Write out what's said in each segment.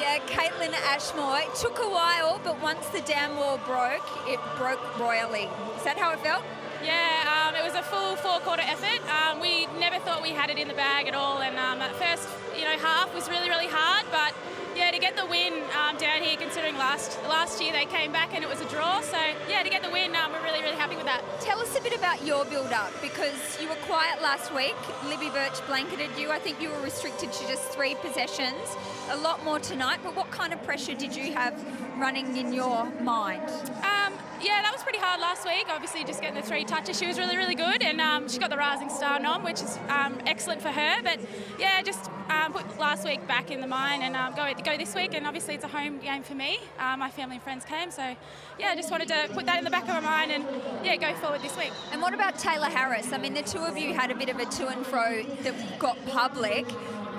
Yeah, Kaitlyn Ashmore. It took a while, but once the dam wall broke, it broke royally. Is that how it felt? Yeah, um, it was a full four-quarter effort. Um, we never thought we had it in the bag at all, and um, that first, you know, half was really, really hard. But yeah, to get the win here, considering last last year they came back and it was a draw, so yeah, to get the win, um, we're really, really happy with that. Tell us a bit about your build-up because you were quiet last week. Libby Birch blanketed you. I think you were restricted to just three possessions. A lot more tonight, but what kind of pressure did you have running in your mind? Um, yeah, that was pretty hard last week. Obviously, just getting the three touches. She was really, really good, and um, she got the Rising Star nom, which is um, excellent for her. But yeah, just um, put last week back in the mind and um, go go this week. And obviously, it's a home game for me. Uh, my family and friends came, so yeah, I just wanted to put that in the back of my mind and yeah, go forward this week. And what about Taylor Harris? I mean, the two of you had a bit of a to and fro that got public.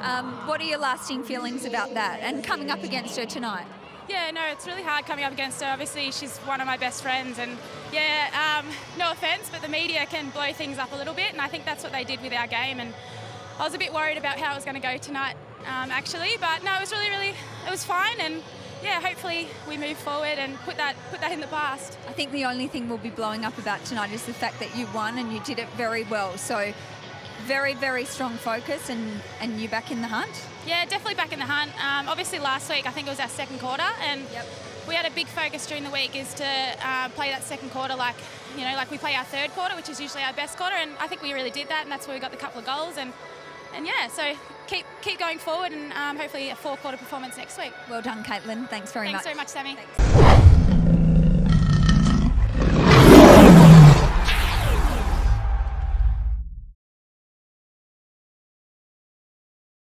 Um, what are your lasting feelings about that and coming up against her tonight? Yeah, no, it's really hard coming up against her. Obviously, she's one of my best friends, and yeah, um, no offence, but the media can blow things up a little bit, and I think that's what they did with our game. And I was a bit worried about how it was going to go tonight, um, actually, but no, it was really, really, it was fine, and yeah, hopefully we move forward and put that put that in the past. I think the only thing we'll be blowing up about tonight is the fact that you won and you did it very well. So very, very strong focus and, and you back in the hunt? Yeah, definitely back in the hunt. Um, obviously last week I think it was our second quarter and yep. we had a big focus during the week is to uh, play that second quarter like, you know, like we play our third quarter, which is usually our best quarter and I think we really did that and that's where we got the couple of goals and and yeah, so keep keep going forward and um, hopefully a four quarter performance next week. Well done, Kaitlyn. Thanks very Thanks much. Thanks very much, Sammy. Thanks.